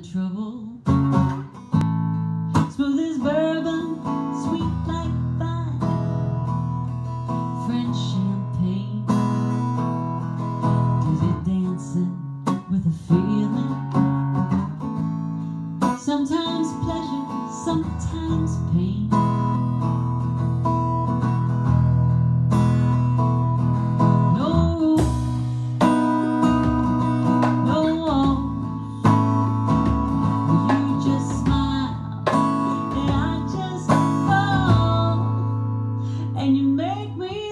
of trouble. Smooth as bourbon, sweet like fine, French champagne. Dirty dancing with a feeling. Sometimes pleasure, sometimes pain. make me